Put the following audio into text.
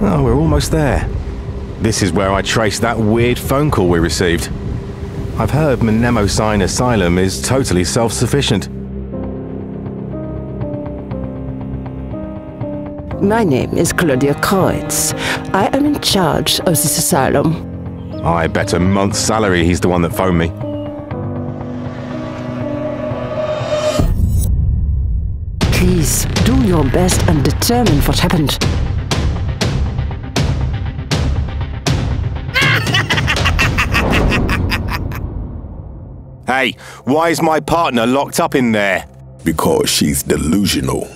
Oh, we're almost there. This is where I traced that weird phone call we received. I've heard Mnemosyne Asylum is totally self-sufficient. My name is Claudia Kreutz. I am in charge of this asylum. I bet a month's salary he's the one that phoned me. Please, do your best and determine what happened. Hey, why is my partner locked up in there? Because she's delusional.